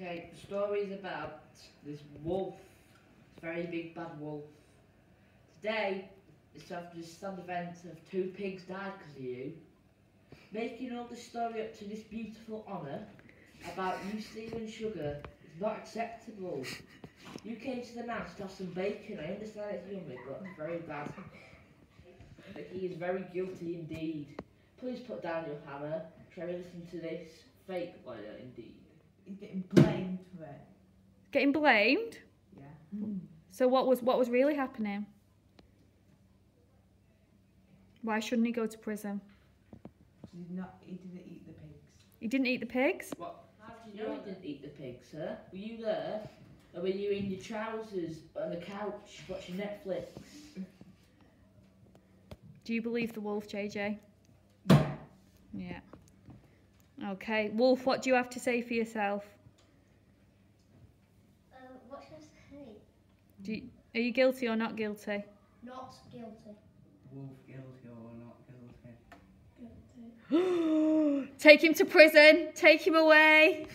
Okay, the story is about this wolf. A very big bad wolf. Today, it's after this sad event of two pigs died because of you. Making all this story up to this beautiful honour about you stealing sugar is not acceptable. You came to the mouse to have some bacon. I understand it's yummy, but very bad. But he is very guilty indeed. Please put down your hammer. try we listen to this fake lawyer indeed? Getting blamed. Yeah. So what was what was really happening? Why shouldn't he go to prison? He did not. He didn't eat the pigs. He didn't eat the pigs. What? How did you know he didn't eat the pig, sir? Were you there? Or were you in your trousers on the couch watching Netflix? Do you believe the wolf, JJ? Yeah. Yeah. Okay, Wolf. What do you have to say for yourself? Uh, what should Do you, are you guilty or not guilty? Not guilty. Wolf guilty or not guilty? Guilty. Take him to prison. Take him away.